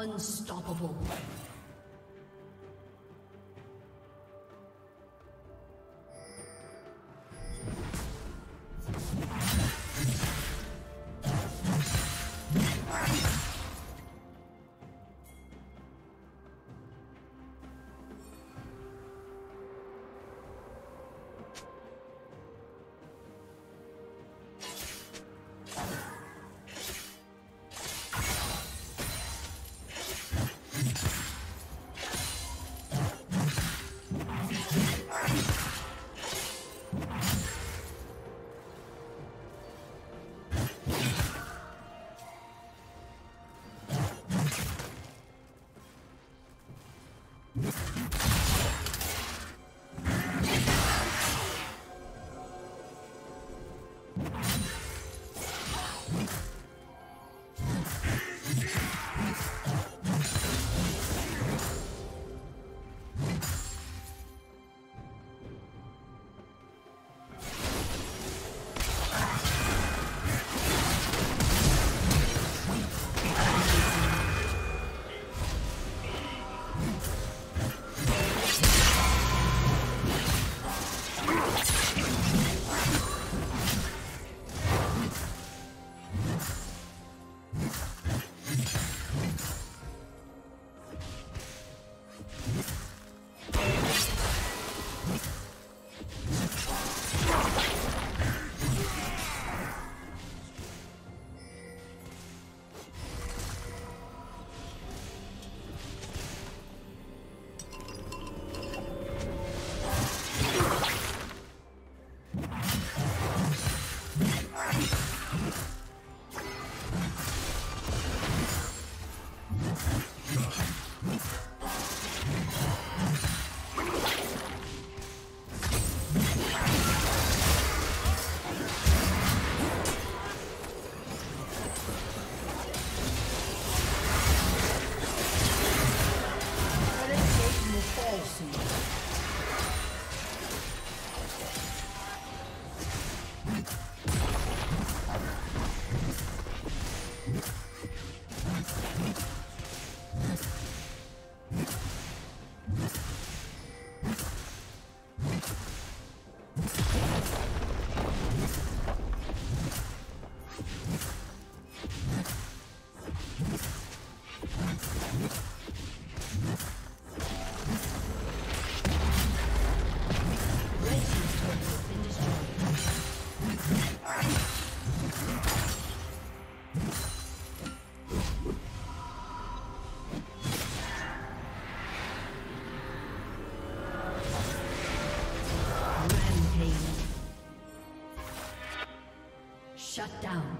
Unstoppable. Shut down.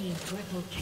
Rampage.